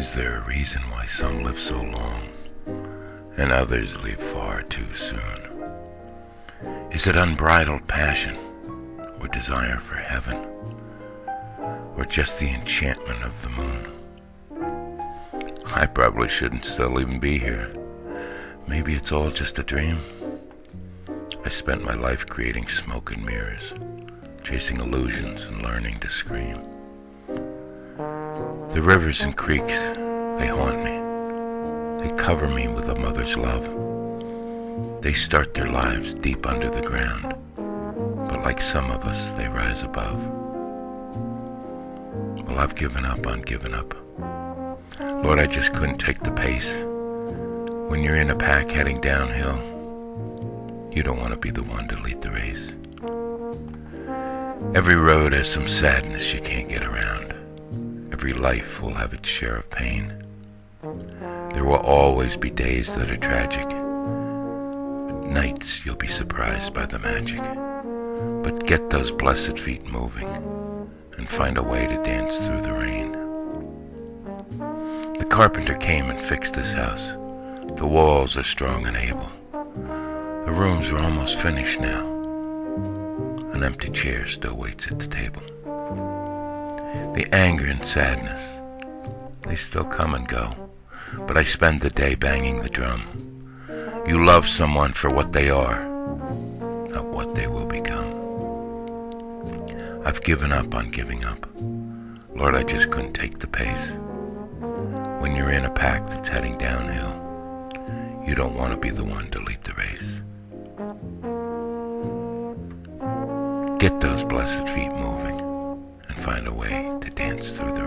Is there a reason why some live so long and others leave far too soon? Is it unbridled passion or desire for heaven or just the enchantment of the moon? I probably shouldn't still even be here. Maybe it's all just a dream. I spent my life creating smoke and mirrors, chasing illusions and learning to scream. The rivers and creeks, they haunt me. They cover me with a mother's love. They start their lives deep under the ground, but like some of us, they rise above. Well, I've given up on giving up. Lord, I just couldn't take the pace. When you're in a pack heading downhill, you don't want to be the one to lead the race. Every road has some sadness you can't get around. Every life will have its share of pain. There will always be days that are tragic. But nights you'll be surprised by the magic. But get those blessed feet moving and find a way to dance through the rain. The carpenter came and fixed this house. The walls are strong and able. The rooms are almost finished now. An empty chair still waits at the table. The anger and sadness, they still come and go, but I spend the day banging the drum. You love someone for what they are, not what they will become. I've given up on giving up. Lord, I just couldn't take the pace. When you're in a pack that's heading downhill, you don't want to be the one to lead the race. Get those blessed feet moving find a way to dance through the